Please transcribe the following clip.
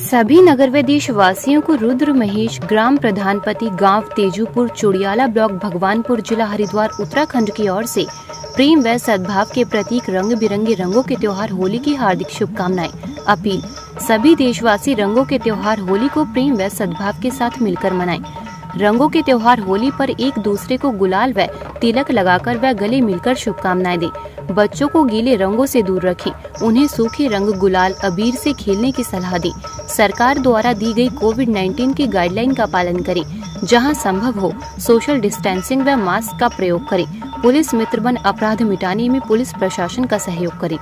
सभी नगर व देशवासियों को रुद्र महेश ग्राम प्रधानपति गाँव तेजूपुर चुड़ियाला ब्लॉक भगवानपुर जिला हरिद्वार उत्तराखंड की ओर से प्रेम व सद्भाव के प्रतीक रंग बिरंगे रंगों के त्योहार होली की हार्दिक शुभकामनाएँ। अपील, सभी देशवासी रंगों के त्योहार होली को प्रेम व सद्भाव के साथ मिलकर मनाएँ। रंगों के त्योहार होली पर एक दूसरे को गुलाल व तिलक लगाकर व गले मिलकर शुभकामनाएँ दें। बच्चों को गीले रंगों से दूर रखें। उन्हें सूखे रंग गुलाल, अबीर से खेलने की सलाह दें। सरकार द्वारा दी गई कोविड 19 की गाइडलाइन का पालन करें। जहाँ संभव हो, सोशल डिस्टेंसिंग व मास्क का प्रयोग करें। पुलिस मित्र बन अपराध मिटाने में पुलिस प्रशासन का सहयोग करें।